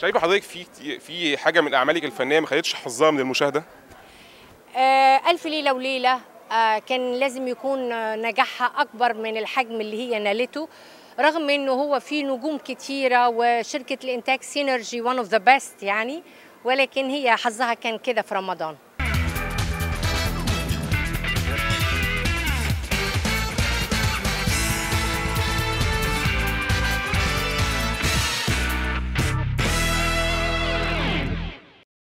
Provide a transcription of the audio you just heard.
شايفه حضرتك في في حاجة من أعمالك الفنية ما خدتش حظها من المشاهدة؟ آه، ألف ليلة وليلة. آه، كان لازم يكون نجاحها أكبر من الحجم اللي هي نالته رغم إنه هو في نجوم كتيرة وشركة الإنتاج سينرجي one of the best يعني ولكن هي حظها كان كده في رمضان.